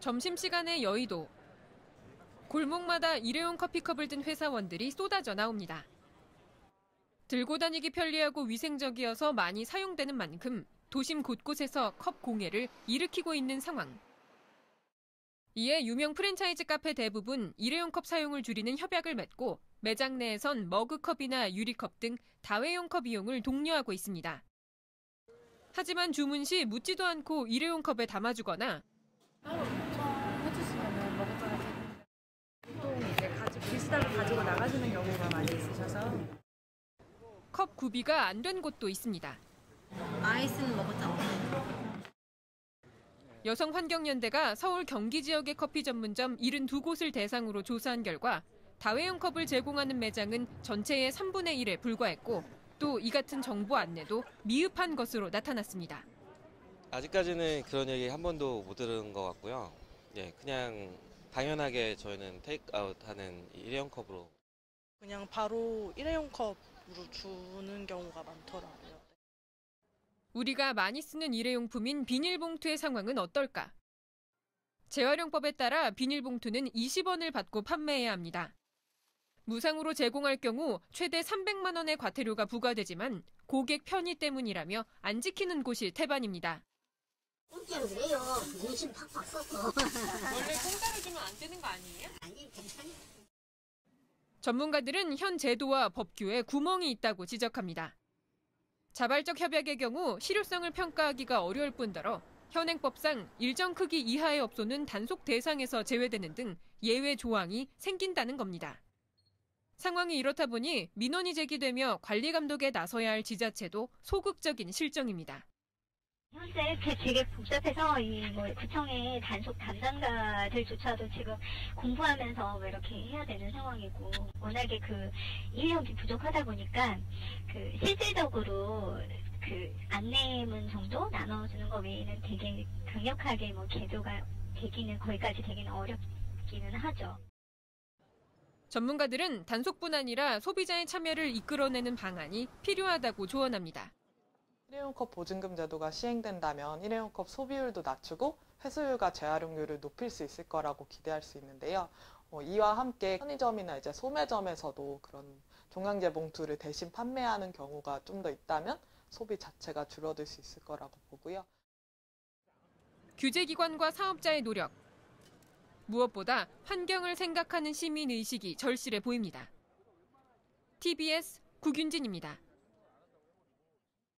점심시간의 여의도. 골목마다 일회용 커피컵을 든 회사원들이 쏟아져 나옵니다. 들고 다니기 편리하고 위생적이어서 많이 사용되는 만큼 도심 곳곳에서 컵 공해를 일으키고 있는 상황. 이에 유명 프랜차이즈 카페 대부분 일회용 컵 사용을 줄이는 협약을 맺고 매장 내에선 머그컵이나 유리컵 등 다회용 컵 이용을 독려하고 있습니다. 하지만 주문 시 묻지도 않고 일회용 컵에 담아주거나 따로 요청해주시면 먹었잖아요. 보통 이제 가지고 비슷하게 나가시는 경우가 많이 있으셔서 컵 구비가 안 된 곳도 있습니다. 아이스는 먹었잖아. 여성환경연대가 서울 경기 지역의 커피 전문점 72곳을 대상으로 조사한 결과 다회용 컵을 제공하는 매장은 전체의 3분의 1에 불과했고 또 이 같은 정보 안내도 미흡한 것으로 나타났습니다. 아직까지는 그런 얘기 한 번도 못 들은 것 같고요. 예, 그냥 당연하게 저희는 테이크아웃 하는 일회용 컵으로 그냥 바로 일회용 컵으로 주는 경우가 많더라고요. 우리가 많이 쓰는 일회용품인 비닐봉투의 상황은 어떨까? 재활용법에 따라 비닐봉투는 20원을 받고 판매해야 합니다. 무상으로 제공할 경우 최대 300만 원의 과태료가 부과되지만 고객 편의 때문이라며 안 지키는 곳이 태반입니다. 공짜로 그래요. 팍팍 썼어. 원래 공짜로 주면 안 되는 거 아니에요? 아니, 괜찮아. 전문가들은 현 제도와 법규에 구멍이 있다고 지적합니다. 자발적 협약의 경우 실효성을 평가하기가 어려울 뿐더러 현행법상 일정 크기 이하의 업소는 단속 대상에서 제외되는 등 예외 조항이 생긴다는 겁니다. 상황이 이렇다 보니 민원이 제기되며 관리 감독에 나서야 할 지자체도 소극적인 실정입니다. 현재 그 되게 복잡해서 이 뭐 구청의 단속 담당자들조차도 지금 공부하면서 뭐 이렇게 해야 되는 상황이고 워낙에 그 인력이 부족하다 보니까 그 실질적으로 그 안내문 정도 나눠주는 거 외에는 되게 강력하게 뭐 개조가 되기는 거기까지 되기는 어렵기는 하죠. 전문가들은 단속뿐 아니라 소비자의 참여를 이끌어내는 방안이 필요하다고 조언합니다. 일회용컵 보증금 제도가 시행된다면 일회용컵 소비율도 낮추고 회수율과 재활용률을 높일 수 있을 거라고 기대할 수 있는데요. 어, 이와 함께 편의점이나 이제 소매점에서도 그런 종량제 봉투를 대신 판매하는 경우가 좀 더 있다면 소비 자체가 줄어들 수 있을 거라고 보고요. 규제기관과 사업자의 노력. 무엇보다 환경을 생각하는 시민 의식이 절실해 보입니다. TBS 구균진입니다.